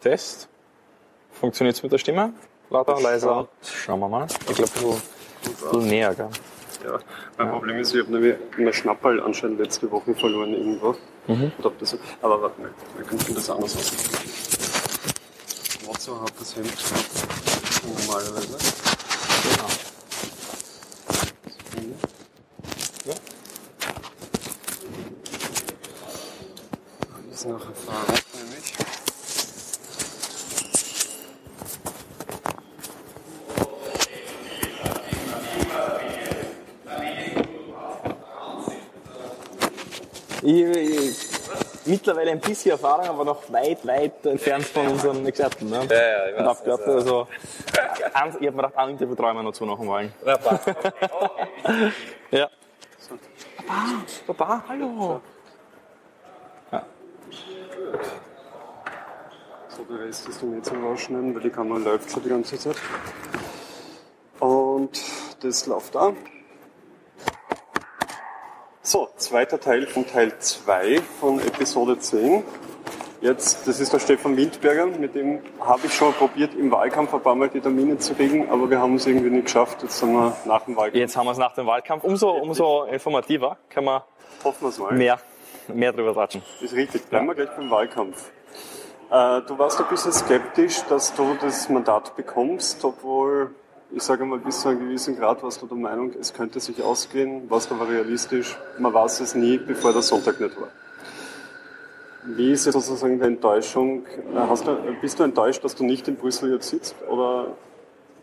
Test. Funktioniert es mit der Stimme? Lauter, leiser? Schauen wir mal. Ich glaube, ein bisschen näher, gell? Ja, mein Problem ist, ich habe nämlich mein Schnapperl anscheinend letzte Woche verloren irgendwo. Mhm. Das, aber warte mal, wir könnten das anders machen. Wasser hat das Hemd normalerweise. Genau. Ja. Das ist nach Erfahrung nämlich. Ich, ich, mittlerweile ein bisschen Erfahrung, aber noch weit, weit entfernt von unseren Experten. Ne? Ja, ja, ich Und weiß, abgehört, also, eins- ich habe mir gedacht, ein Interview träumen noch zu nach dem Wahlen. Ja, passt. Ja. Papa, Papa, hallo. So, der Rest ist dann jetzt am Rausschneiden, weil die Kamera läuft schon die ganze Zeit. Und das läuft da. So, zweiter Teil von Teil 2 von Episode 10. Jetzt, das ist der Stefan Windberger, mit dem habe ich schon probiert, im Wahlkampf ein paar Mal die Termine zu kriegen, aber wir haben es irgendwie nicht geschafft. Jetzt sind wir nach dem Wahlkampf. Jetzt haben wir es nach dem Wahlkampf. Umso, umso informativer kann man Hoffen wir mal. mehr, mehr drüber quatschen. Ist richtig. Bleiben wir gleich beim Wahlkampf. Äh, du warst ein bisschen skeptisch, dass du das Mandat bekommst, obwohl, ich sage mal, bis zu einem gewissen Grad warst du der Meinung, es könnte sich ausgehen, warst aber realistisch. Man weiß es nie, bevor der Sonntag nicht war. Wie ist jetzt sozusagen die Enttäuschung? Du, bist du enttäuscht, dass du nicht in Brüssel jetzt sitzt? Oder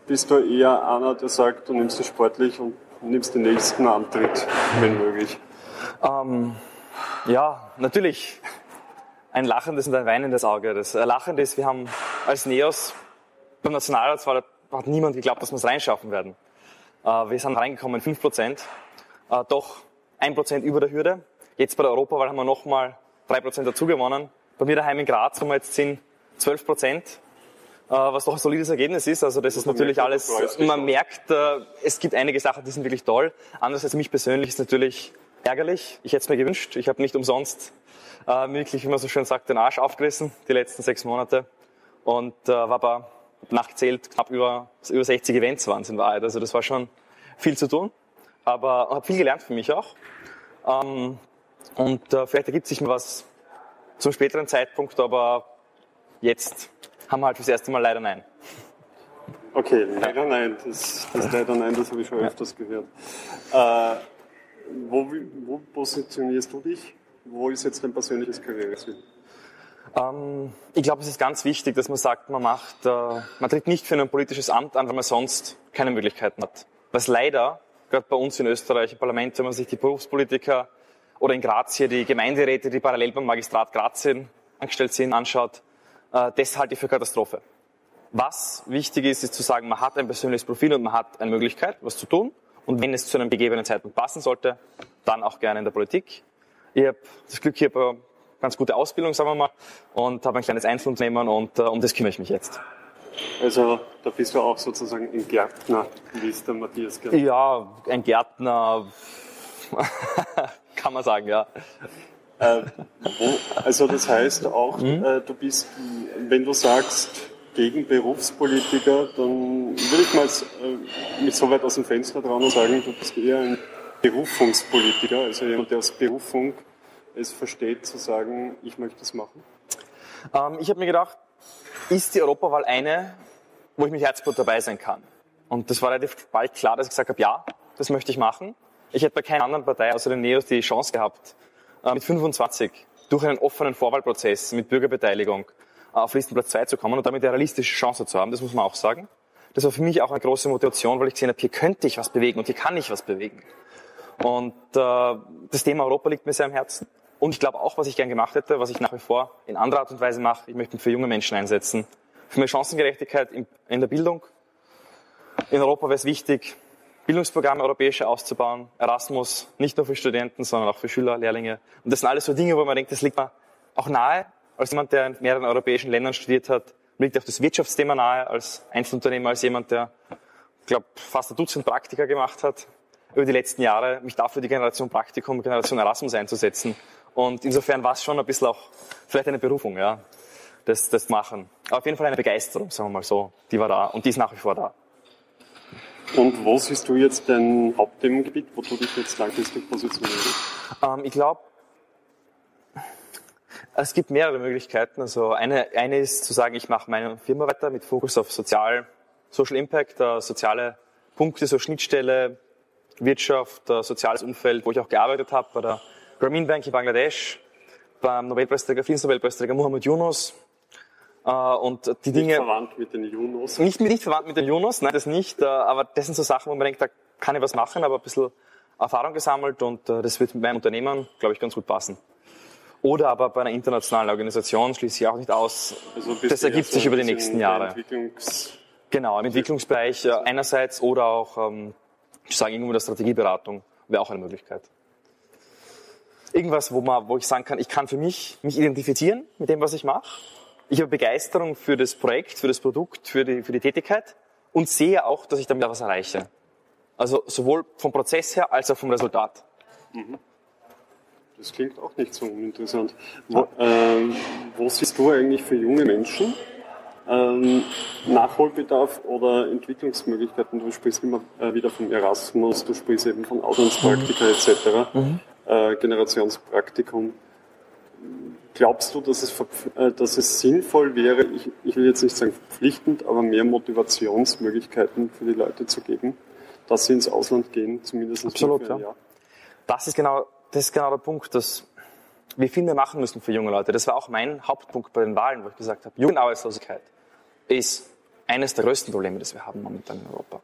bist du eher einer, der sagt, du nimmst es sportlich und nimmst den nächsten Antritt, wenn möglich? Ähm, ja, natürlich ein lachendes und ein weinendes Auge. Das äh, Lachende ist, wir haben als Neos beim Nationalrat zwar hat niemand geglaubt, dass wir es reinschaffen werden. Äh, wir sind reingekommen, 5 Prozent, äh, doch 1 Prozent über der Hürde. Jetzt bei der Europawahl haben wir nochmal 3 Prozent dazu gewonnen. Bei mir daheim in Graz haben wir jetzt 10, 12 Prozent, äh, was doch ein solides Ergebnis ist. Also das ist natürlich alles, man merkt, es gibt einige Sachen, die sind wirklich toll. Andererseits mich persönlich ist natürlich ärgerlich. Ich hätte es mir gewünscht. Ich habe nicht umsonst äh, wirklich, wie man so schön sagt, den Arsch aufgerissen die letzten sechs Monate und äh, war aber nachgezählt knapp über, über 60 Events waren es in Wahrheit. Also das war schon viel zu tun, aber habe viel gelernt für mich auch. Ähm, und äh, vielleicht ergibt sich mal was zum späteren Zeitpunkt, aber jetzt haben wir halt fürs erste Mal leider nein. Okay, leider nein. Das, das leider nein, das habe ich schon öfters gehört. Äh, wo, wo positionierst du dich? Wo ist jetzt dein persönliches Karriereziel? Ähm, ich glaube, es ist ganz wichtig, dass man sagt, man macht, äh, man tritt nicht für ein politisches Amt an, weil man sonst keine Möglichkeiten hat. Was leider, gerade bei uns in Österreich im Parlament, wenn man sich die Berufspolitiker oder in Graz hier die Gemeinderäte, die parallel beim Magistrat Graz sind, angestellt sind, anschaut, äh, das halte ich für Katastrophe. Was wichtig ist, ist zu sagen, man hat ein persönliches Profil und man hat eine Möglichkeit, was zu tun. Und wenn es zu einem gegebenen Zeitpunkt passen sollte, dann auch gerne in der Politik. Ich habe das Glück, habe eine ganz gute Ausbildung, sagen wir mal, und habe ein kleines Einzelunternehmen und äh, um das kümmere ich mich jetzt. Also da bist du auch sozusagen ein Gärtner, wie es der Matthias gerne Ja, ein Gärtner, kann man sagen, ja. Äh, also das heißt auch, äh, du bist, wenn du sagst, gegen Berufspolitiker, dann würde ich mal äh, mich so weit aus dem Fenster trauen und sagen, du bist eher ein Berufungspolitiker, also jemand, der aus Berufung es versteht, zu sagen, ich möchte das machen. Ähm, ich habe mir gedacht, ist die Europawahl eine, wo ich mit Herzblut dabei sein kann? Und das war relativ bald klar, dass ich gesagt habe, ja, das möchte ich machen. Ich hätte bei keiner anderen Partei außer den Neos die Chance gehabt, äh, mit 25 durch einen offenen Vorwahlprozess mit Bürgerbeteiligung äh, auf Listenplatz 2 zu kommen und damit eine realistische Chance zu haben. Das muss man auch sagen. Das war für mich auch eine große Motivation, weil ich gesehen habe, hier könnte ich was bewegen und hier kann ich was bewegen. Und äh, das Thema Europa liegt mir sehr am Herzen. Und ich glaube auch, was ich gern gemacht hätte, was ich nach wie vor in anderer Art und Weise mache, ich möchte mich für junge Menschen einsetzen. Für mehr Chancengerechtigkeit in, der Bildung. In Europa wäre es wichtig, Bildungsprogramme europäische auszubauen. Erasmus, nicht nur für Studenten, sondern auch für Schüler, Lehrlinge. Und das sind alles so Dinge, wo man denkt, das liegt mir auch nahe. Als jemand, der in mehreren europäischen Ländern studiert hat, liegt auch das Wirtschaftsthema nahe, als Einzelunternehmer, als jemand, der, ich glaube, fast ein Dutzend Praktika gemacht hat über die letzten Jahre, mich dafür die Generation Praktikum, Generation Erasmus einzusetzen. Und insofern war es schon ein bisschen auch vielleicht eine Berufung, ja. das, das machen. Aber auf jeden Fall eine Begeisterung, sagen wir mal so, die war da und die ist nach wie vor da. Und wo siehst du jetzt dein Hauptthemengebiet, wo du dich jetzt langfristig positionierst? Ähm, ich glaube, es gibt mehrere Möglichkeiten. Also eine, eine ist zu sagen, ich mache meine Firma weiter mit Fokus auf Sozial, Social Impact, äh, soziale Punkte, so Schnittstelle, Wirtschaft, äh, soziales Umfeld, wo ich auch gearbeitet habe, bei der Grameen Bank in Bangladesch, beim Nobelpreisträger, Friedensnobelpreisträger Muhammad Yunus. Äh, und die Dinge. Nicht verwandt mit den Yunus. Nicht, nicht verwandt mit den Yunus, nein, das nicht. Äh, aber das sind so Sachen, wo man denkt, da kann ich was machen, aber ein bisschen Erfahrung gesammelt und äh, das wird mit meinem Unternehmen, glaube ich, ganz gut passen. Oder aber bei einer internationalen Organisation schließe ich auch nicht aus. Also das ergibt sich über die nächsten Jahre. Genau, im Entwicklungsbereich einerseits oder auch, ähm, ich sage irgendwo in der Strategieberatung wäre auch eine Möglichkeit. Irgendwas, wo, man, wo ich sagen kann, ich kann für mich mich identifizieren mit dem, was ich mache. Ich habe Begeisterung für das Projekt, für das Produkt, für die, für die Tätigkeit und sehe auch, dass ich damit was erreiche. Also sowohl vom Prozess her als auch vom Resultat. Mhm. Das klingt auch nicht so uninteressant. Wo, ähm, wo siehst du eigentlich für junge Menschen ähm, Nachholbedarf oder Entwicklungsmöglichkeiten? Du sprichst immer äh, wieder von Erasmus, du sprichst eben von Auslandspraktika mhm. etc., mhm. Äh, Generationspraktikum. Glaubst du, dass es, äh, dass es sinnvoll wäre, ich, ich will jetzt nicht sagen verpflichtend, aber mehr Motivationsmöglichkeiten für die Leute zu geben, dass sie ins Ausland gehen, zumindest Absolut, für ein ja. Jahr? Das ist genau das ist genau der Punkt, dass wir viel mehr machen müssen für junge Leute. Das war auch mein Hauptpunkt bei den Wahlen, wo ich gesagt habe, Jugendarbeitslosigkeit ist eines der größten Probleme, das wir haben momentan in Europa.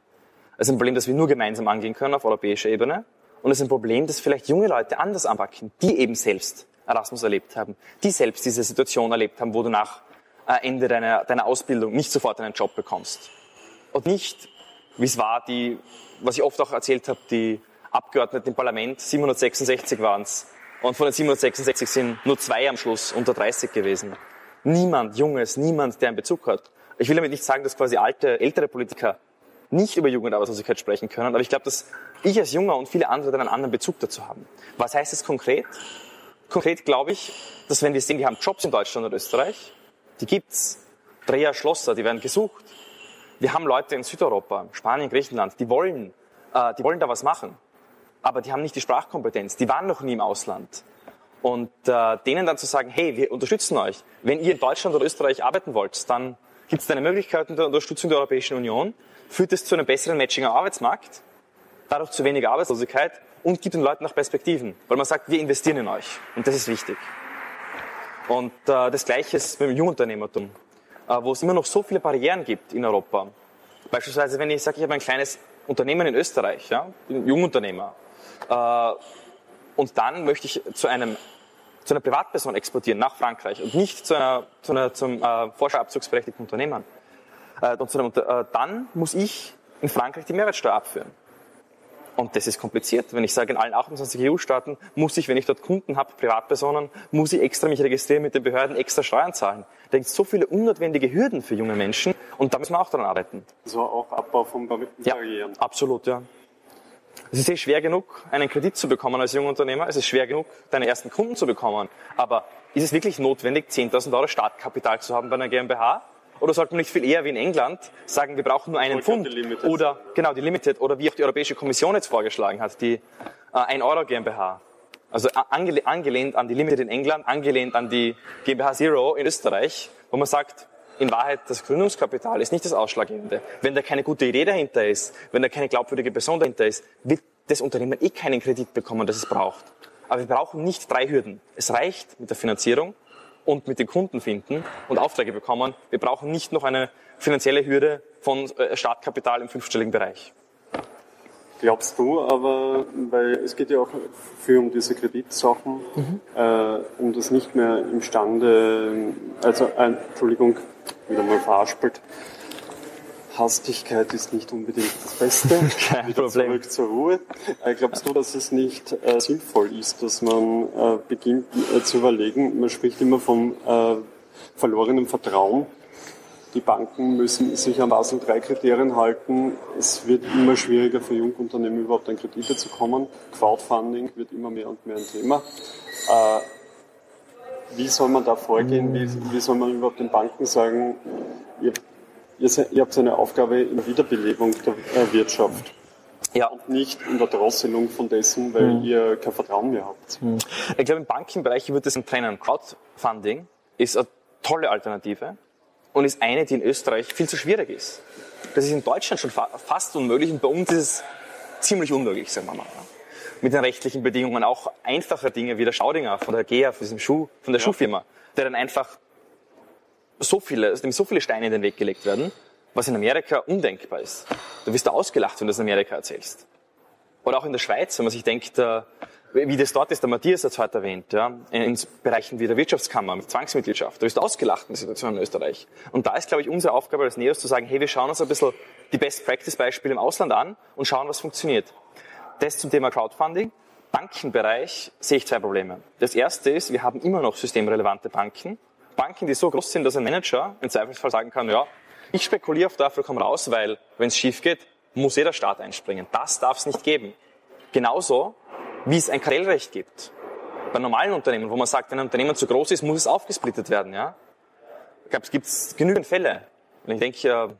Es ist ein Problem, das wir nur gemeinsam angehen können auf europäischer Ebene. Und es ist ein Problem, das vielleicht junge Leute anders anpacken, die eben selbst Erasmus erlebt haben, die selbst diese Situation erlebt haben, wo du nach äh, Ende deiner, deiner Ausbildung nicht sofort einen Job bekommst. Und nicht, wie es war, die, was ich oft auch erzählt habe, die Abgeordneten im Parlament, 766 waren es. Und von den 766 sind nur zwei am Schluss unter 30 gewesen. Niemand, Junges, niemand, der einen Bezug hat. Ich will damit nicht sagen, dass quasi alte, ältere Politiker nicht über Jugendarbeitslosigkeit sprechen können, aber ich glaube, dass ich als Junger und viele andere dann einen anderen Bezug dazu haben. Was heißt das konkret? Konkret glaube ich, dass wenn wir sehen, wir haben Jobs in Deutschland und Österreich, die gibt's. Dreher Schlosser, die werden gesucht. Wir haben Leute in Südeuropa, Spanien, Griechenland, die wollen, äh, die wollen da was machen aber die haben nicht die Sprachkompetenz, die waren noch nie im Ausland. Und äh, denen dann zu sagen, hey, wir unterstützen euch. Wenn ihr in Deutschland oder Österreich arbeiten wollt, dann gibt es eine Möglichkeit der Unterstützung der Europäischen Union, führt es zu einem besseren Matching am Arbeitsmarkt, dadurch zu weniger Arbeitslosigkeit und gibt den Leuten auch Perspektiven, weil man sagt, wir investieren in euch und das ist wichtig. Und äh, das Gleiche ist mit dem Jungunternehmertum, äh, wo es immer noch so viele Barrieren gibt in Europa. Beispielsweise, wenn ich sage, ich habe ein kleines Unternehmen in Österreich, ja, bin Jungunternehmer, äh, und dann möchte ich zu einem zu einer Privatperson exportieren nach Frankreich und nicht zu einer, zu einer zum äh, Vorsteuerabzugsberechtigten Unternehmen. Äh, und äh, dann muss ich in Frankreich die Mehrwertsteuer abführen. Und das ist kompliziert. Wenn ich sage, in allen 28 EU-Staaten muss ich, wenn ich dort Kunden habe, Privatpersonen, muss ich extra mich registrieren mit den Behörden, extra Steuern zahlen. Da gibt es so viele unnotwendige Hürden für junge Menschen und da müssen wir auch daran arbeiten. So auch Abbau von Barrieren. Ja, absolut, ja. Es ist eh schwer genug, einen Kredit zu bekommen als Jungunternehmer. Es ist schwer genug, deine ersten Kunden zu bekommen. Aber ist es wirklich notwendig, 10.000 Euro Startkapital zu haben bei einer GmbH? Oder sollte man nicht viel eher wie in England sagen, wir brauchen nur einen Pfund? Oder, genau, die Limited. Oder wie auch die Europäische Kommission jetzt vorgeschlagen hat, die äh, 1 Euro GmbH. Also ange angelehnt an die Limited in England, angelehnt an die GmbH Zero in Österreich, wo man sagt, in Wahrheit das Gründungskapital ist nicht das Ausschlaggebende. Wenn da keine gute Idee dahinter ist, wenn da keine glaubwürdige Person dahinter ist, wird das Unternehmen eh keinen Kredit bekommen, das es braucht. Aber wir brauchen nicht drei Hürden. Es reicht mit der Finanzierung und mit den Kunden finden und Aufträge bekommen. Wir brauchen nicht noch eine finanzielle Hürde von äh, Startkapital im fünfstelligen Bereich. Glaubst du aber, weil es geht ja auch viel um diese Kreditsachen, mhm. äh, um das nicht mehr imstande, also, äh, Entschuldigung, wieder mal verhaspelt. Hastigkeit ist nicht unbedingt das Beste. Kein wieder Problem. Zurück zur Ruhe. Äh, glaubst du, dass es nicht äh, sinnvoll ist, dass man äh, beginnt äh, zu überlegen, man spricht immer vom äh, verlorenen Vertrauen, die Banken müssen sich an Basel III Kriterien halten. Es wird immer schwieriger für Jungunternehmen überhaupt an Kredite zu kommen. Crowdfunding wird immer mehr und mehr ein Thema. Äh, wie soll man da vorgehen? Wie, wie soll man überhaupt den Banken sagen, ihr, ihr, ihr habt eine Aufgabe in der Wiederbelebung der äh, Wirtschaft? Ja. Und nicht in der Drosselung von dessen, weil mhm. ihr kein Vertrauen mehr habt. Mhm. Ich glaube, im Bankenbereich würde es trennen. Crowdfunding ist eine tolle Alternative und ist eine, die in Österreich viel zu schwierig ist. Das ist in Deutschland schon fa fast unmöglich und bei uns ist es ziemlich unmöglich, sagen wir mal. Mit den rechtlichen Bedingungen auch einfache Dinge wie der Schaudinger von der GEA, von, diesem Schuh, von der ja. Schuhfirma, der dann einfach so viele, dem so viele Steine in den Weg gelegt werden, was in Amerika undenkbar ist. Du wirst da ausgelacht, wenn du das in Amerika erzählst. Oder auch in der Schweiz, wenn man sich denkt, äh, wie das dort ist, der Matthias hat es heute erwähnt, ja, in Bereichen wie der Wirtschaftskammer mit Zwangsmitgliedschaft, da du ausgelacht in der Situation in Österreich. Und da ist, glaube ich, unsere Aufgabe als NEOS zu sagen, hey, wir schauen uns ein bisschen die Best-Practice-Beispiele im Ausland an und schauen, was funktioniert. Das zum Thema Crowdfunding. Bankenbereich sehe ich zwei Probleme. Das erste ist, wir haben immer noch systemrelevante Banken. Banken, die so groß sind, dass ein Manager im Zweifelsfall sagen kann, ja, ich spekuliere auf dafür, komm raus, weil wenn es schief geht, muss jeder Staat einspringen. Das darf es nicht geben. Genauso wie es ein Kartellrecht gibt. Bei normalen Unternehmen, wo man sagt, wenn ein Unternehmen zu groß ist, muss es aufgesplittet werden. Ja? Es gibt genügend Fälle. Wenn ich denke,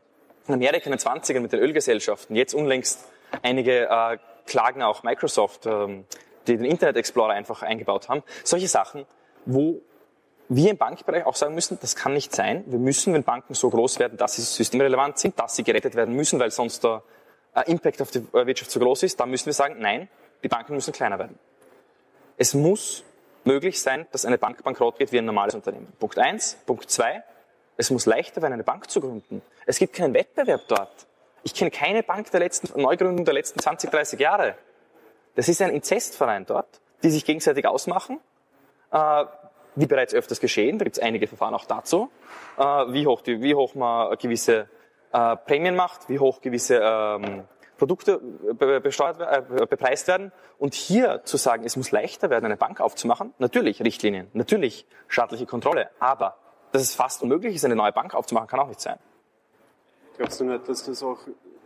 in Amerika in den 20ern mit den Ölgesellschaften, jetzt unlängst einige äh, klagen auch Microsoft, ähm, die den Internet Explorer einfach eingebaut haben. Solche Sachen, wo wir im Bankbereich auch sagen müssen, das kann nicht sein. Wir müssen, wenn Banken so groß werden, dass sie systemrelevant sind, dass sie gerettet werden müssen, weil sonst der äh, Impact auf die äh, Wirtschaft zu groß ist, dann müssen wir sagen, nein, die Banken müssen kleiner werden. Es muss möglich sein, dass eine Bank bankrott geht wie ein normales Unternehmen. Punkt eins. Punkt zwei. Es muss leichter werden, eine Bank zu gründen. Es gibt keinen Wettbewerb dort. Ich kenne keine Bank der letzten, Neugründung der letzten 20, 30 Jahre. Das ist ein Inzestverein dort, die sich gegenseitig ausmachen, äh, wie bereits öfters geschehen. Da gibt es einige Verfahren auch dazu, äh, wie, hoch die, wie hoch man gewisse äh, Prämien macht, wie hoch gewisse ähm, Produkte besteuert, äh, bepreist werden. Und hier zu sagen, es muss leichter werden, eine Bank aufzumachen, natürlich Richtlinien, natürlich staatliche Kontrolle, aber dass es fast unmöglich ist, eine neue Bank aufzumachen, kann auch nicht sein. Glaubst du nicht, dass das auch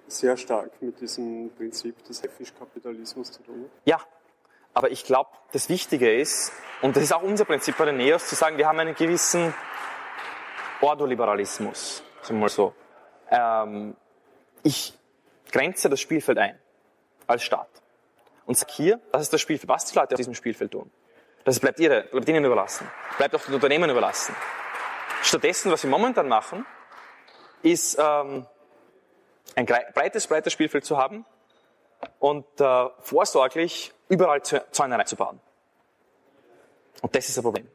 sehr stark mit diesem Prinzip des Haifischkapitalismus zu tun hat? Ja, aber ich glaube, das Wichtige ist, und das ist auch unser Prinzip bei den NEOS, zu sagen, wir haben einen gewissen Ordoliberalismus, sagen wir mal so. Ähm, ich grenze das Spielfeld ein als Staat und sage hier, das ist das Spielfeld. Was die Leute auf diesem Spielfeld tun, das bleibt, ihre, bleibt ihnen überlassen, bleibt auch den Unternehmen überlassen. Stattdessen, was wir momentan machen, ist ähm, ein breites, breites Spielfeld zu haben und äh, vorsorglich überall Zäune reinzubauen. Und das ist ein Problem.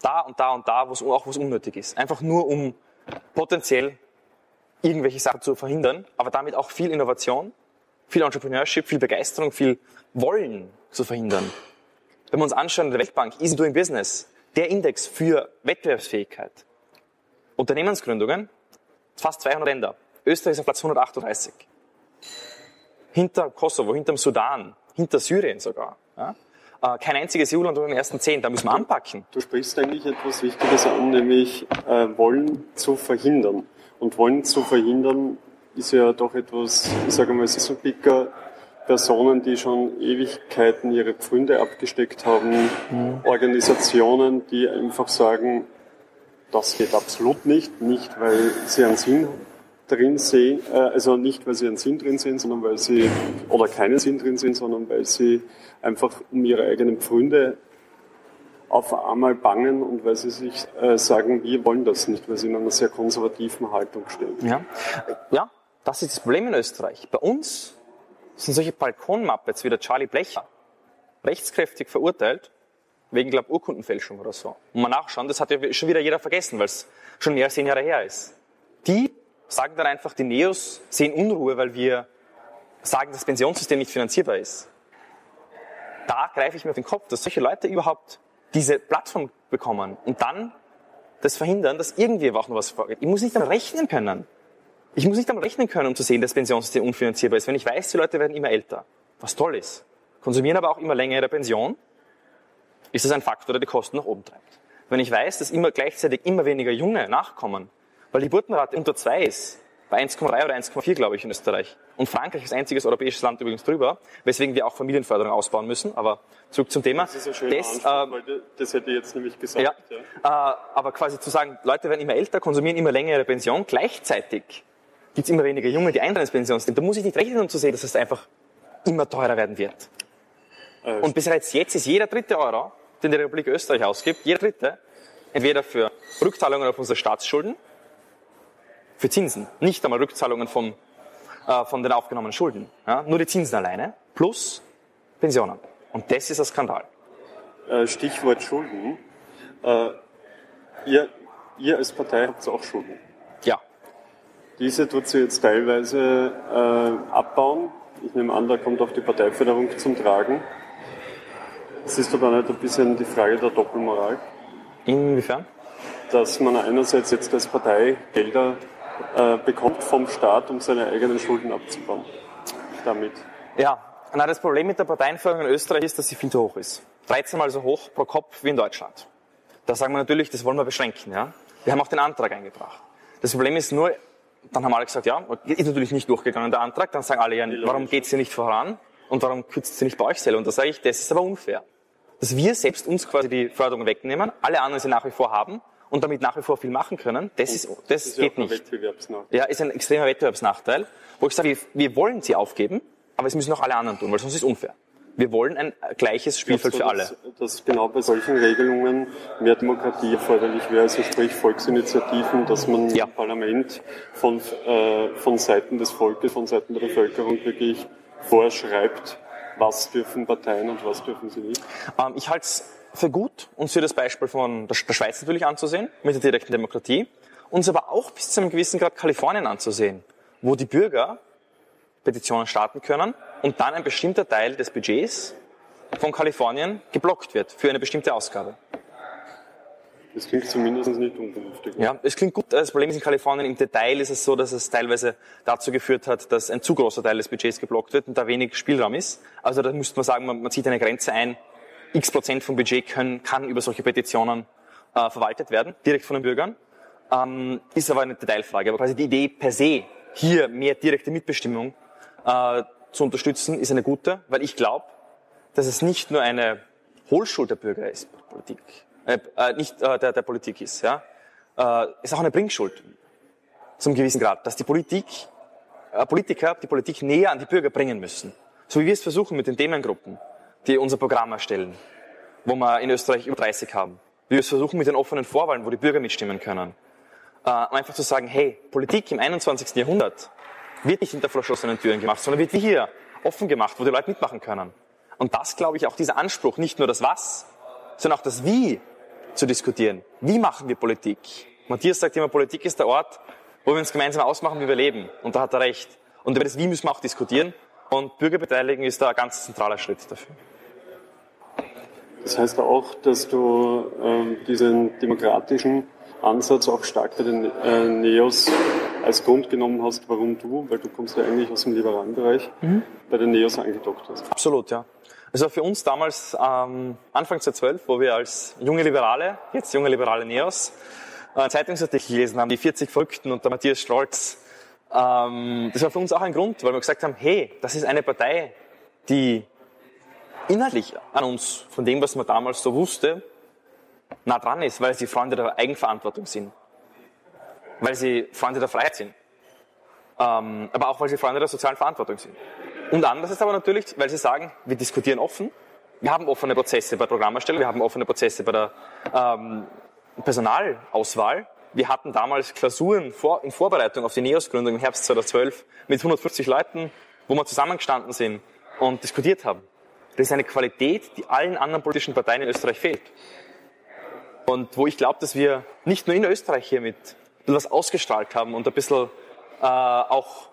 Da und da und da, wo es auch was unnötig ist. Einfach nur um potenziell irgendwelche Sachen zu verhindern, aber damit auch viel Innovation, viel Entrepreneurship, viel Begeisterung, viel Wollen zu verhindern. Wenn wir uns anschauen, der Weltbank, Easy Doing Business, der Index für Wettbewerbsfähigkeit, Unternehmensgründungen, fast 200 Länder. Österreich ist auf Platz 138. Hinter Kosovo, hinter dem Sudan, hinter Syrien sogar. Ja? Äh, kein einziges EU-Land unter den ersten zehn, da müssen wir anpacken. Du sprichst eigentlich etwas Wichtiges an, nämlich äh, Wollen zu verhindern. Und Wollen zu verhindern ist ja doch etwas, ich sage mal, es ist so dicker Personen, die schon Ewigkeiten ihre Pfründe abgesteckt haben, mhm. Organisationen, die einfach sagen, das geht absolut nicht, nicht weil sie einen Sinn drin sehen, äh, also nicht weil sie einen Sinn drin sehen, sondern weil sie, oder keinen Sinn drin sehen, sondern weil sie einfach um ihre eigenen Pfründe auf einmal bangen und weil sie sich äh, sagen, wir wollen das nicht, weil sie in einer sehr konservativen Haltung stehen. Ja, ja das ist das Problem in Österreich. Bei uns sind solche Balkonmappets wie der Charlie Blecher rechtskräftig verurteilt, wegen, glaube Urkundenfälschung oder so. Und mal nachschauen, das hat ja schon wieder jeder vergessen, weil es schon mehr als zehn Jahre her ist. Die sagen dann einfach, die Neos sehen Unruhe, weil wir sagen, dass das Pensionssystem nicht finanzierbar ist. Da greife ich mir auf den Kopf, dass solche Leute überhaupt diese Plattform bekommen und dann das verhindern, dass irgendwie auch noch was vorgeht. Ich muss nicht damit rechnen können. Ich muss nicht damit rechnen können, um zu sehen, dass das Pensionssystem unfinanzierbar ist. Wenn ich weiß, die Leute werden immer älter, was toll ist, konsumieren aber auch immer länger ihre Pension, ist das ein Faktor, der die Kosten nach oben treibt. Wenn ich weiß, dass immer gleichzeitig immer weniger Junge nachkommen, weil die Geburtenrate unter zwei ist, bei 1,3 oder 1,4, glaube ich, in Österreich. Und Frankreich ist einziges europäisches Land übrigens drüber, weswegen wir auch Familienförderung ausbauen müssen. Aber zurück zum Thema. Das ist ein schöner das, Anspruch, äh, weil das hätte ich jetzt nämlich gesagt. ja, Ja. Äh, aber quasi zu sagen, Leute werden immer älter, konsumieren immer länger ihre Pension, gleichzeitig gibt es immer weniger Junge, die ein ins Pension sind. Da muss ich nicht rechnen, um zu sehen, dass es einfach immer teurer werden wird. Äh, Und bereits jetzt ist jeder dritte Euro, den die Republik Österreich ausgibt, jeder dritte, entweder für Rückzahlungen auf unsere Staatsschulden, für Zinsen, nicht einmal Rückzahlungen von, äh, von den aufgenommenen Schulden, ja, nur die Zinsen alleine, plus Pensionen. Und das ist ein Skandal. Äh, Stichwort Schulden. Äh, ihr, ihr als Partei habt auch Schulden. Ja, Diese tut sie jetzt teilweise äh, abbauen. Ich nehme an, da kommt auch die Parteiförderung zum Tragen. Es ist aber nicht ein bisschen die Frage der Doppelmoral, inwiefern? dass man einerseits jetzt als Partei Gelder äh, bekommt vom Staat, um seine eigenen Schulden abzubauen. Damit. Ja, na, das Problem mit der Parteienförderung in Österreich ist, dass sie viel zu hoch ist. 13 mal so hoch pro Kopf wie in Deutschland. Da sagen wir natürlich, das wollen wir beschränken. Ja? Wir haben auch den Antrag eingebracht. Das Problem ist nur, dann haben alle gesagt, ja, ist natürlich nicht durchgegangen der Antrag. Dann sagen alle, ja, warum geht sie nicht voran und warum kürzt sie nicht bei euch selber? Und da sage ich, das ist aber unfair. Dass wir selbst uns quasi die Förderung wegnehmen, alle anderen sie nach wie vor haben und damit nach wie vor viel machen können, das, ist, das, ist ja geht ein nicht. Ja, ist ein extremer Wettbewerbsnachteil, wo ich sage, wir, wir wollen sie aufgeben, aber es müssen auch alle anderen tun, weil sonst ist es unfair. Wir wollen ein gleiches Spielfeld für alle. Dass, dass genau bei solchen Regelungen mehr Demokratie erforderlich wäre, also sprich Volksinitiativen, dass man Ja. im Parlament von, äh, von Seiten des Volkes, von Seiten der Bevölkerung wirklich vorschreibt, was dürfen Parteien und was dürfen sie nicht. Ähm, ich halte es für gut, uns hier das Beispiel von der Sch- der Schweiz natürlich anzusehen, mit der direkten Demokratie, uns aber auch bis zu einem gewissen Grad Kalifornien anzusehen, wo die Bürger Petitionen starten können und dann ein bestimmter Teil des Budgets von Kalifornien geblockt wird für eine bestimmte Ausgabe. Das klingt zumindest nicht unvernünftig. Ja, es klingt gut. Das Problem ist in Kalifornien, im Detail ist es so, dass es teilweise dazu geführt hat, dass ein zu großer Teil des Budgets geblockt wird und da wenig Spielraum ist. Also da müsste man sagen, man, man zieht eine Grenze ein. X Prozent vom Budget können, kann über solche Petitionen äh, verwaltet werden, direkt von den Bürgern. Ähm, ist aber eine Detailfrage. Aber quasi die Idee per se, hier mehr direkte Mitbestimmung äh, zu unterstützen, ist eine gute, weil ich glaube, dass es nicht nur eine Hohlschuld der Bürger ist, Politik, äh, äh, nicht äh, der, der Politik ist, ja, äh, ist auch eine Bringschuld zum gewissen Grad, dass die Politik, äh, Politiker die Politik näher an die Bürger bringen müssen. So wie wir es versuchen mit den Themengruppen, die unser Programm erstellen, wo wir in Österreich über 30 haben. Wir versuchen mit den offenen Vorwahlen, wo die Bürger mitstimmen können. Äh, einfach zu sagen, hey, Politik im 21. Jahrhundert wird nicht hinter verschlossenen Türen gemacht, sondern wird wie hier offen gemacht, wo die Leute mitmachen können. Und das, glaube ich, auch dieser Anspruch, nicht nur das Was, sondern auch das Wie zu diskutieren. Wie machen wir Politik? Matthias sagt immer, Politik ist der Ort, wo wir uns gemeinsam ausmachen, wie wir leben. Und da hat er recht. Und über das Wie müssen wir auch diskutieren. Und Bürgerbeteiligung ist da ein ganz zentraler Schritt dafür. Das heißt auch, dass du ähm, diesen demokratischen Ansatz auch stark bei den äh, Neos als Grund genommen hast, warum du, weil du kommst ja eigentlich aus dem liberalen Bereich, bei den Neos angedockt hast. Absolut, ja. Also für uns damals, ähm, Anfang 2012, wo wir als junge Liberale, jetzt junge Liberale Neos, äh, einen Zeitungsartikel gelesen haben, die 40 Verrückten und der Matthias Strolz, ähm, das war für uns auch ein Grund, weil wir gesagt haben, hey, das ist eine Partei, die inhaltlich an uns, von dem, was man damals so wusste, nah dran ist, weil sie Freunde der Eigenverantwortung sind. Weil sie Freunde der Freiheit sind. Ähm, aber auch, weil sie Freunde der sozialen Verantwortung sind. Und anders ist aber natürlich, weil sie sagen, wir diskutieren offen, wir haben offene Prozesse bei Programmerstellung, wir haben offene Prozesse bei der ähm, Personalauswahl. Wir hatten damals Klausuren vor, in Vorbereitung auf die NEOS-Gründung im Herbst 2012 mit 150 Leuten, wo wir zusammengestanden sind und diskutiert haben. Das ist eine Qualität, die allen anderen politischen Parteien in Österreich fehlt. Und wo ich glaube, dass wir nicht nur in Österreich ein bisschen was ausgestrahlt haben und ein bisschen äh, auch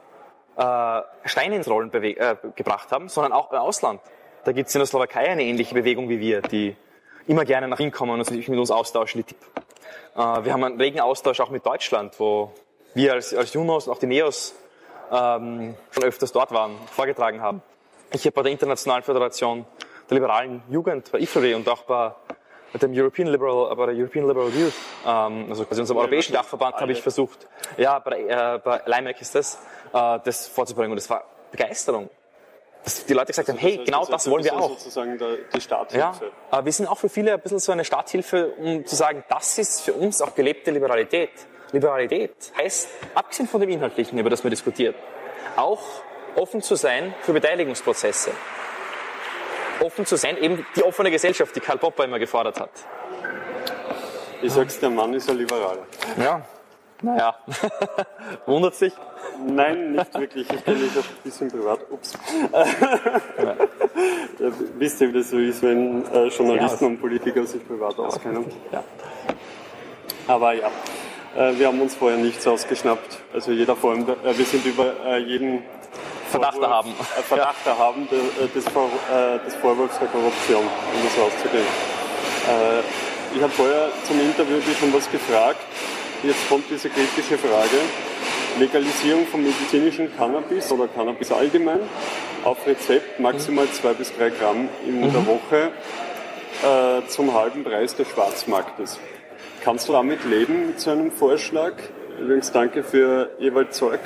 äh, Steine ins Rollen äh, gebracht haben, sondern auch im Ausland. Da gibt es in der Slowakei eine ähnliche Bewegung wie wir, die immer gerne nach Wien kommen und sich mit uns austauschen. Äh, wir haben einen regen Austausch auch mit Deutschland, wo wir als, als Junos und auch die Neos ähm, schon öfters dort waren, vorgetragen haben. Ich habe bei der Internationalen Föderation der liberalen Jugend, bei IFRI und auch bei dem European Liberal, bei der European Liberal Youth, ähm, also quasi unserem europäischen Dachverband, habe ich versucht, ja, bei, äh, bei LIMEC ist das, äh, das vorzubringen. Und das war Begeisterung. Dass die Leute gesagt haben, hey, genau das wollen wir auch. sozusagen der, die Starthilfe. Ja, aber wir sind auch für viele ein bisschen so eine Starthilfe, um zu sagen, das ist für uns auch gelebte Liberalität. Liberalität heißt, abgesehen von dem Inhaltlichen, über das man diskutiert, auch offen zu sein für Beteiligungsprozesse. Offen zu sein, eben die offene Gesellschaft, die Karl Popper immer gefordert hat. Ich sag's, der Mann ist ein Liberaler. Ja, naja, wundert sich. Nein, nicht wirklich. Ich kenne mich ein bisschen privat. Ups. Ja, wisst ihr, wie das so ist, wenn äh, Journalisten und Politiker sich privat auskennen? Ja. Aber ja, äh, wir haben uns vorher nichts ausgeschnappt. Also jeder vor allem, äh, wir sind über äh, jeden Verdachter Vorwurf- haben. Äh, Verdachter haben de, äh, des, Vor äh, des Vorwurfs der Korruption, um das auszugehen. Äh, ich habe vorher zum Interview schon was gefragt. Jetzt kommt diese kritische Frage. Legalisierung von medizinischem Cannabis oder Cannabis allgemein auf Rezept maximal zwei bis drei Gramm in der Woche äh, zum halben Preis des Schwarzmarktes. Kannst du damit leben, mit so einem Vorschlag? Übrigens danke für Ewald Zeug,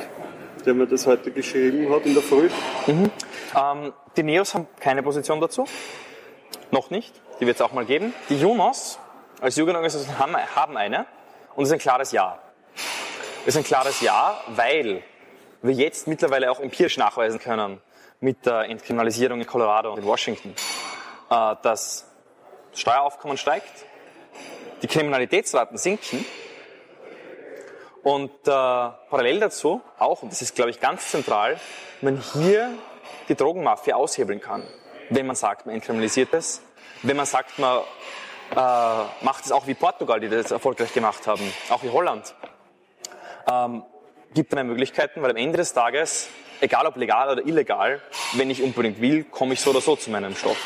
der mir das heute geschrieben hat in der Früh. Ähm, die Neos haben keine Position dazu. Noch nicht. Die wird es auch mal geben. Die Junos als Jugendorganisation haben, eine. Und es ist ein klares Ja. Es ist ein klares Ja, weil wir jetzt mittlerweile auch empirisch nachweisen können mit der Entkriminalisierung in Colorado und in Washington, äh, dass das Steueraufkommen steigt, die Kriminalitätsraten sinken und äh, parallel dazu auch, und das ist, glaube ich, ganz zentral, man hier die Drogenmafia aushebeln kann. Wenn man sagt, man entkriminalisiert es, wenn man sagt, man äh, macht es auch wie Portugal, die das erfolgreich gemacht haben, auch wie Holland, ähm, gibt mehr Möglichkeiten, weil am Ende des Tages, egal ob legal oder illegal, wenn ich unbedingt will, komme ich so oder so zu meinem Stoff.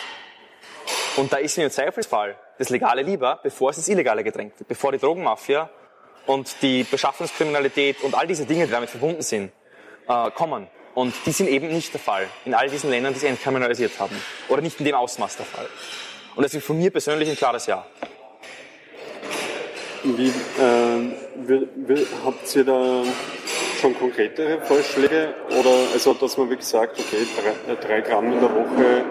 Und da ist mir im Zweifelsfall das Legale lieber, bevor es ins Illegale gedrängt wird, bevor die Drogenmafia und die Beschaffungskriminalität und all diese Dinge, die damit verbunden sind, äh, kommen. Und die sind eben nicht der Fall in all diesen Ländern, die es entkriminalisiert haben. Oder nicht in dem Ausmaß der Fall. Und das ist von mir persönlich ein klares Ja. Wie, äh, will, will, habt ihr da schon konkretere Vorschläge? Oder also, dass man wirklich sagt, okay, drei, äh, drei Gramm in der Woche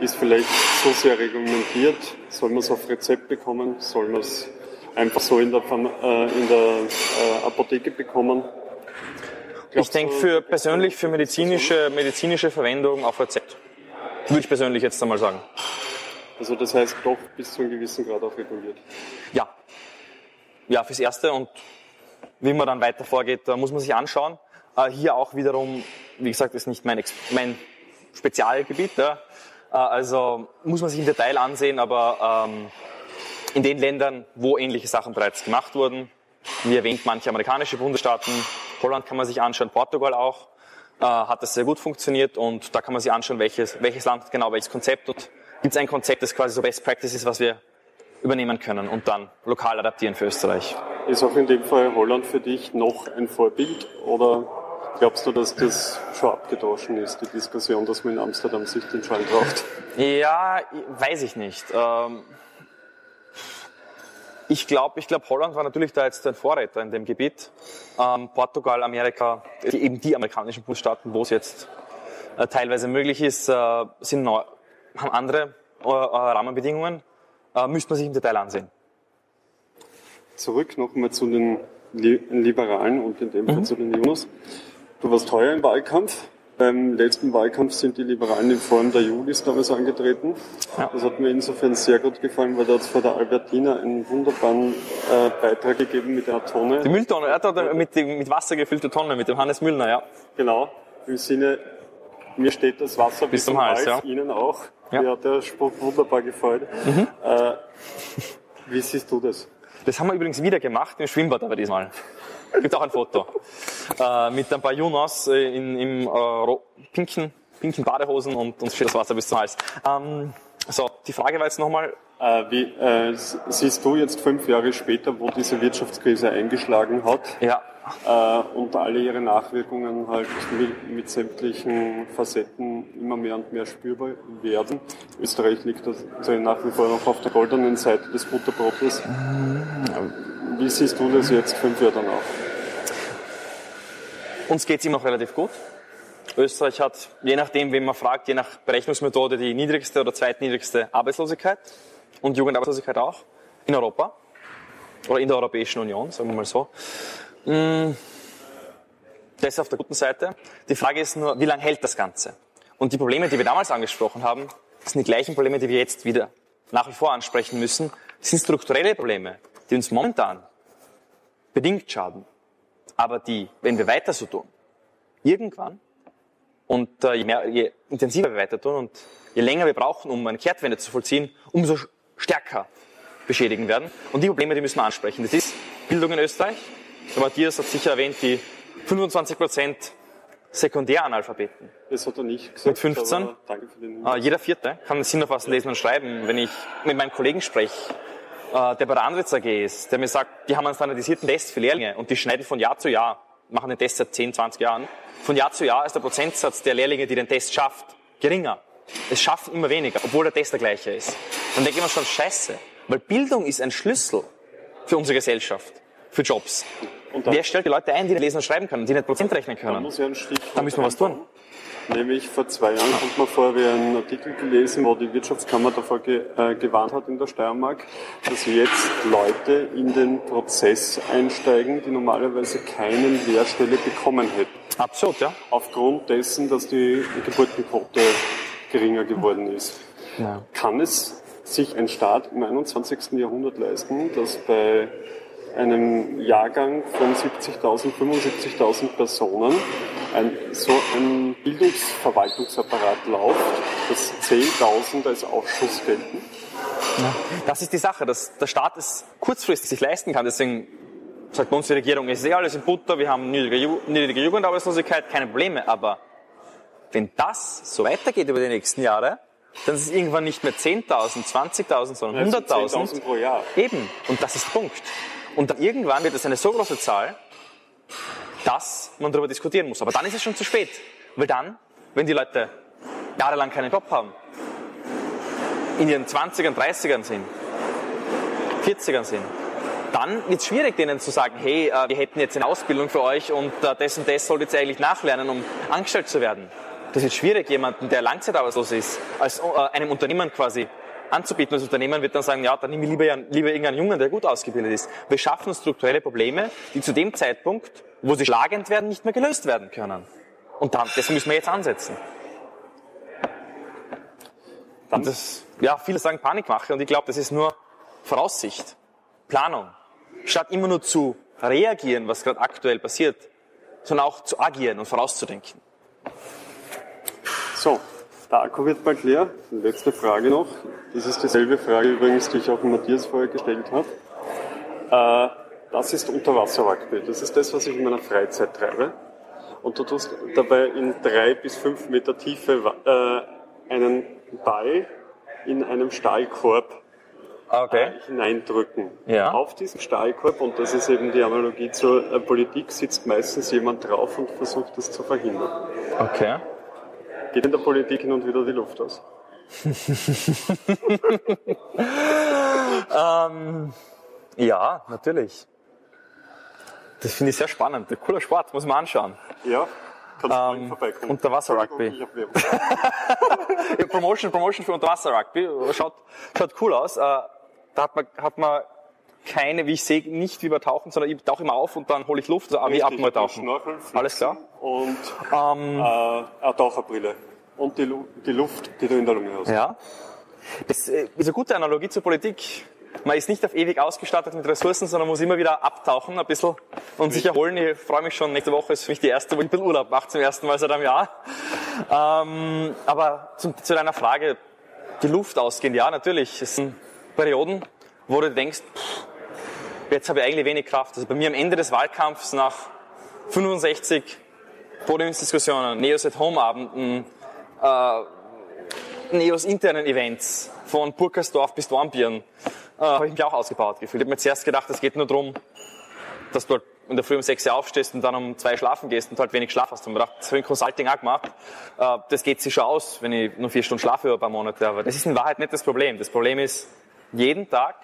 ist vielleicht so sehr reglementiert, soll man es auf Rezept bekommen, soll man es einfach so in der, äh, in der äh, Apotheke bekommen? Ich Glaubst denke du- für persönlich für medizinische, medizinische Verwendung auf Rezept. Würde ich persönlich jetzt einmal sagen. Also das heißt doch bis zu einem gewissen Grad auch reguliert. Ja. Ja, fürs Erste und wie man dann weiter vorgeht, da muss man sich anschauen. Äh, hier auch wiederum, wie gesagt, ist nicht mein, Ex mein Spezialgebiet. Ja. Äh, also muss man sich im Detail ansehen, aber ähm, in den Ländern, wo ähnliche Sachen bereits gemacht wurden, wie erwähnt, manche amerikanische Bundesstaaten, Holland kann man sich anschauen, Portugal auch, äh, hat das sehr gut funktioniert und da kann man sich anschauen, welches, welches Land hat genau welches Konzept und gibt es ein Konzept, das quasi so Best Practice ist, was wir übernehmen können und dann lokal adaptieren für Österreich. Ist auch in dem Fall Holland für dich noch ein Vorbild oder glaubst du, dass das schon abgedroschen ist, die Diskussion, dass man in Amsterdam sich den Schall raucht? Ja, weiß ich nicht. Ähm, ich glaube, ich glaub, Holland war natürlich da jetzt ein Vorreiter in dem Gebiet. Ähm, Portugal, Amerika, eben die amerikanischen Bundesstaaten, wo es jetzt äh, teilweise möglich ist, äh, sind neu, haben andere äh, äh, Rahmenbedingungen. Äh, müsste man sich im Detail ansehen. Zurück nochmal zu den Li Liberalen und in dem Fall zu den Jonas. Du warst heuer im Wahlkampf. Beim letzten Wahlkampf sind die Liberalen in Form der Julis damals angetreten. Ja. Das hat mir insofern sehr gut gefallen, weil da hat es vor der Albertina einen wunderbaren äh, Beitrag gegeben mit einer Tonne. Die Mülltonne, er hat mit, dem- mit Wasser gefüllte Tonne, mit dem Hannes Müllner, ja. Genau, im Sinne, mir steht das Wasser bis, zum zum Hals, Hals, ja. Ihnen auch. Ja. Mir hat der Spruch wunderbar gefallen. Äh, wie siehst du das? Das haben wir übrigens wieder gemacht im Schwimmbad aber diesmal. Gibt auch ein Foto. Äh, mit ein paar Junos äh, in, im äh, pinken, pinken Badehosen und uns steht das Wasser bis zum Hals. Ähm, so, die Frage war jetzt nochmal, Äh, wie äh, siehst du jetzt fünf Jahre später, wo diese Wirtschaftskrise eingeschlagen hat, ja, äh, und alle ihre Nachwirkungen halt mit, mit, sämtlichen Facetten immer mehr und mehr spürbar werden. Österreich liegt also nach wie vor noch auf der goldenen Seite des Butterbrotes. Wie siehst du das jetzt fünf Jahre danach? Uns geht es immer noch relativ gut. Österreich hat, je nachdem, wen man fragt, je nach Berechnungsmethode die niedrigste oder zweitniedrigste Arbeitslosigkeit und Jugendarbeitslosigkeit auch in Europa oder in der Europäischen Union, sagen wir mal so. Mm, das ist auf der guten Seite. Die Frage ist nur, wie lange hält das Ganze? Und die Probleme, die wir damals angesprochen haben, sind die gleichen Probleme, die wir jetzt wieder nach wie vor ansprechen müssen. Das sind strukturelle Probleme, die uns momentan bedingt schaden, aber die, wenn wir weiter so tun, irgendwann und äh, je, mehr, je intensiver wir weiter tun und je länger wir brauchen, um eine Kehrtwende zu vollziehen, umso stärker beschädigen werden. Und die Probleme, die müssen wir ansprechen. Das ist Bildung in Österreich. Der Matthias hat sicher erwähnt, die 25 Prozent Sekundäranalphabeten. Das hat er nicht gesagt. Mit 15. danke für den äh, jeder Vierte kann Sinn auf was lesen und schreiben. Wenn ich mit meinem Kollegen spreche, äh, der bei der Anwitz AG ist, der mir sagt, die haben einen standardisierten Test für Lehrlinge und die schneiden von Jahr zu Jahr, machen den Test seit 10, 20 Jahren. Von Jahr zu Jahr ist der Prozentsatz der Lehrlinge, die den Test schafft, geringer. Es schaffen immer weniger, obwohl der Test der gleiche ist. Dann denke ich mir schon, scheiße. Weil Bildung ist ein Schlüssel für unsere Gesellschaft, für Jobs. Wer stellt die Leute ein, die nicht lesen und schreiben können, die nicht Prozent rechnen können? Da, muss ja ein da müssen wir was tun. Nämlich vor zwei Jahren kommt man vor, wir einen Artikel gelesen, wo die Wirtschaftskammer davor ge, äh, gewarnt hat in der Steiermark, dass jetzt Leute in den Prozess einsteigen, die normalerweise keine Lehrstelle bekommen hätten. Absolut, ja. Aufgrund dessen, dass die Geburtenquote geringer geworden ist. Ja. Kann es sich ein Staat im 21. Jahrhundert leisten, dass bei einem Jahrgang von 70.000, 75.000 Personen ein, so ein Bildungsverwaltungsapparat läuft, dass 10.000 als Ausschuss gelten? Ja, das ist die Sache, dass der Staat es kurzfristig sich leisten kann. Deswegen sagt bei uns die Regierung, es ist eh alles in Butter, wir haben niedrige, niedrige Jugendarbeitslosigkeit, keine Probleme. Aber wenn das so weitergeht über die nächsten Jahre, dann ist es irgendwann nicht mehr 10.000, 20.000, sondern 100.000. pro Jahr. Eben. Und das ist Punkt. Und irgendwann wird es eine so große Zahl, dass man darüber diskutieren muss. Aber dann ist es schon zu spät. Weil dann, wenn die Leute jahrelang keinen Job haben, in ihren 20ern, 30ern sind, 40ern sind, dann wird es schwierig, denen zu sagen, hey, äh, wir hätten jetzt eine Ausbildung für euch und äh, das und das solltet ihr eigentlich nachlernen, um angestellt zu werden. Das wird schwierig, jemanden, der langzeitarbeitslos ist, als äh, einem Unternehmen quasi anzubieten. Das Unternehmen wird dann sagen, ja, dann nehme ich lieber, lieber irgendeinen Jungen, der gut ausgebildet ist. Wir schaffen strukturelle Probleme, die zu dem Zeitpunkt, wo sie schlagend werden, nicht mehr gelöst werden können. Und dann, das müssen wir jetzt ansetzen. Dann das, ja, viele sagen Panikmache und ich glaube, das ist nur Voraussicht, Planung. Statt immer nur zu reagieren, was gerade aktuell passiert, sondern auch zu agieren und vorauszudenken. So, der Akku wird bald leer. Letzte Frage noch. Das ist dieselbe Frage übrigens, die ich auch Matthias vorher gestellt habe. Äh, das ist Unterwasser-Rugby. Das ist das, was ich in meiner Freizeit treibe. Und du tust dabei in drei bis fünf Meter Tiefe äh, einen Ball in einem Stahlkorb okay. äh, hineindrücken. Ja. Auf diesen Stahlkorb, und das ist eben die Analogie zur Politik, sitzt meistens jemand drauf und versucht das zu verhindern. Okay. Geht in der Politik hin und wieder die Luft aus? ähm, ja, natürlich. Das finde ich sehr spannend. Ein cooler Sport, muss man anschauen. Ja, kannst du ähm, vorbeikommen. Unterwasser-Rugby. ja, Promotion, Promotion für Unterwasser-Rugby. Schaut, schaut cool aus. Äh, da hat man, hat man keine, wie ich sehe, nicht wie beim Tauchen, sondern ich tauche immer auf und dann hole ich Luft, also wie Apnoe tauchen. Alles klar? Und ähm, äh, eine Taucherbrille. Und die, die, Luft, die du in der Lunge hast. Ja. Das äh, ist eine gute Analogie zur Politik. Man ist nicht auf ewig ausgestattet mit Ressourcen, sondern muss immer wieder abtauchen ein bisschen und sich erholen. Ich freue mich schon, nächste Woche ist für mich die erste, wo ich ein bisschen Urlaub mache, zum ersten Mal seit einem Jahr. Ähm, aber zum, zu deiner Frage, die Luft ausgehen, ja, natürlich. Es sind Perioden, wo du denkst, pff, jetzt habe ich eigentlich wenig Kraft. Also bei mir am Ende des Wahlkampfs nach 65 Podiumsdiskussionen, Neos at Home Abenden, äh, Neos internen Events von Burkersdorf bis Dornbirn, äh, habe ich mich auch ausgebaut gefühlt. Ich habe mir zuerst gedacht, es geht nur darum, dass du in der Früh um sechs Uhr aufstehst und dann um zwei schlafen gehst und halt wenig Schlaf hast. Und mir gedacht, das habe ich Consulting auch gemacht. Äh, das geht sich schon aus, wenn ich nur vier Stunden schlafe über ein paar Monate. Aber das ist in Wahrheit nicht das Problem. Das Problem ist, jeden Tag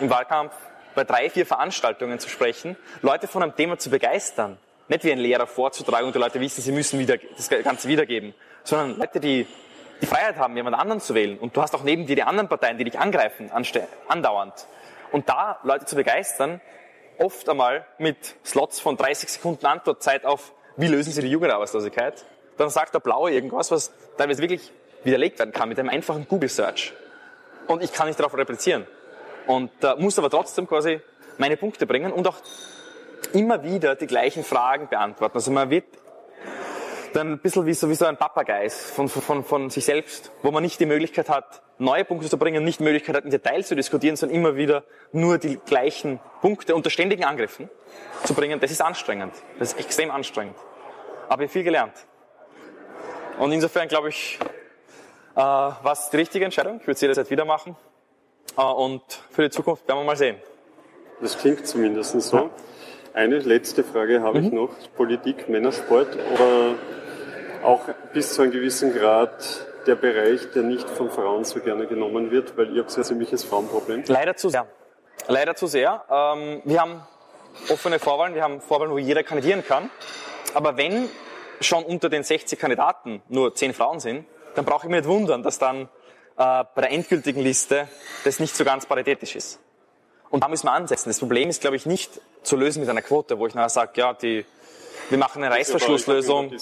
im Wahlkampf bei drei, vier Veranstaltungen zu sprechen, Leute von einem Thema zu begeistern. Nicht wie ein Lehrer vorzutragen und die Leute wissen, sie müssen wieder, das Ganze wiedergeben, sondern Leute, die die Freiheit haben, jemand anderen zu wählen. Und du hast auch neben dir die anderen Parteien, die dich angreifen, andauernd. Und da Leute zu begeistern, oft einmal mit Slots von 30 Sekunden Antwortzeit auf, wie lösen sie die Jugendarbeitslosigkeit, dann sagt der Blaue irgendwas, was teilweise wirklich widerlegt werden kann mit einem einfachen Google-Search. Und ich kann nicht darauf replizieren. Und äh, muss aber trotzdem quasi meine Punkte bringen und auch immer wieder die gleichen Fragen beantworten. Also man wird dann ein bisschen wie so, wie so ein Papagei von, von, von sich selbst, wo man nicht die Möglichkeit hat, neue Punkte zu bringen, nicht die Möglichkeit hat, im Detail zu diskutieren, sondern immer wieder nur die gleichen Punkte unter ständigen Angriffen zu bringen. Das ist anstrengend. Das ist extrem anstrengend. Aber ich habe viel gelernt. Und insofern glaube ich, äh, war es die richtige Entscheidung. Ich würde es jederzeit wieder machen. Äh, und für die Zukunft werden wir mal sehen. Das klingt zumindest so. Eine letzte Frage habe mhm. ich noch. Politik, Männersport oder auch bis zu einem gewissen Grad der Bereich, der nicht von Frauen so gerne genommen wird, weil ihr habt ja ziemliches Frauenproblem. Leider zu sehr. Leider zu sehr. Ähm, wir haben offene Vorwahlen, wir haben Vorwahlen, wo jeder kandidieren kann. Aber wenn schon unter den 60 Kandidaten nur 10 Frauen sind, dann brauche ich mich nicht wundern, dass dann äh, bei der endgültigen Liste das nicht so ganz paritätisch ist. Und da müssen wir ansetzen. Das Problem ist, glaube ich, nicht zu lösen mit einer Quote, wo ich nachher sage, ja, die, wir machen eine Reißverschlusslösung.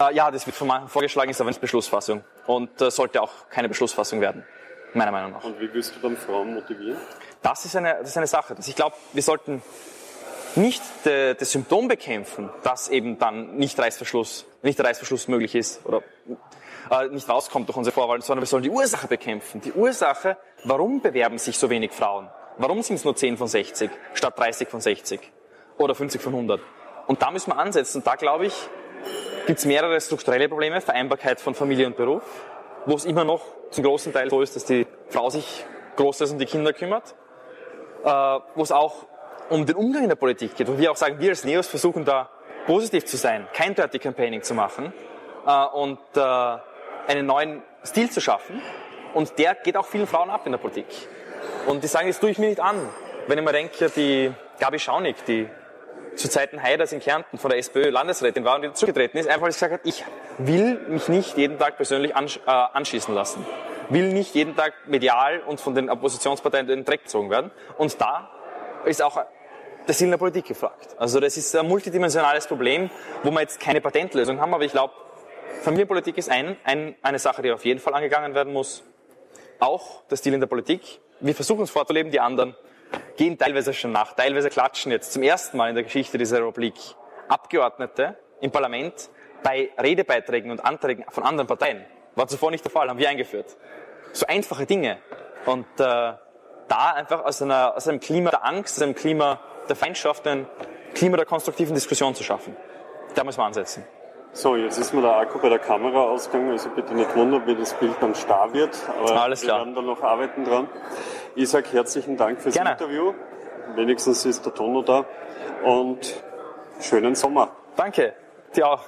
Äh, ja, das wird von manchen vorgeschlagen, ist aber nicht Beschlussfassung. Und äh, sollte auch keine Beschlussfassung werden, meiner Meinung nach. Und wie wirst du dann Frauen motivieren? Das ist eine, das ist eine Sache. ich glaube, wir sollten nicht de, das Symptom bekämpfen, dass eben dann nicht Reißverschluss, nicht der Reißverschluss möglich ist oder äh, nicht rauskommt durch unsere Vorwahl, sondern wir sollen die Ursache bekämpfen. Die Ursache, warum bewerben sich so wenig Frauen? Warum sind es nur 10 von 60 statt 30 von 60 oder 50 von 100? Und da müssen wir ansetzen. Da glaube ich, gibt es mehrere strukturelle Probleme, Vereinbarkeit von Familie und Beruf, wo es immer noch zum großen Teil so ist, dass die Frau sich großes um die Kinder kümmert, äh, wo es auch um den Umgang in der Politik geht, wo wir auch sagen, wir als Neos versuchen da positiv zu sein, kein Dirty Campaigning zu machen äh, und äh, einen neuen Stil zu schaffen. Und der geht auch vielen Frauen ab in der Politik. Und die sagen, das tue ich mir nicht an. Wenn ich mir denke, die Gabi Schaunig, die zu Zeiten Haiders in Kärnten von der SPÖ Landesrätin war und die zurückgetreten ist, einfach gesagt hat, ich will mich nicht jeden Tag persönlich ansch äh, anschießen lassen. Will nicht jeden Tag medial und von den Oppositionsparteien in den Dreck gezogen werden. Und da ist auch der Sinn der Politik gefragt. Also das ist ein multidimensionales Problem, wo wir jetzt keine Patentlösung haben, aber ich glaube, Familienpolitik ist ein, ein, eine Sache, die auf jeden Fall angegangen werden muss. Auch der Stil in der Politik. Wir versuchen es vorzuleben, die anderen gehen teilweise schon nach, teilweise klatschen jetzt zum ersten Mal in der Geschichte dieser Republik Abgeordnete im Parlament bei Redebeiträgen und Anträgen von anderen Parteien. War zuvor nicht der Fall, haben wir eingeführt. So einfache Dinge. Und äh, da einfach aus, einer, aus einem Klima der Angst, aus einem Klima der Feindschaft, ein Klima der konstruktiven Diskussion zu schaffen. Da müssen wir ansetzen. So, jetzt ist mir der Akku bei der Kamera ausgegangen, also bitte nicht wundern, wie das Bild dann starr wird. Aber Alles klar. wir werden da noch arbeiten dran. Ich sage herzlichen Dank fürs Gerne. Interview. Wenigstens ist der Tono da. Und schönen Sommer. Danke, dir auch.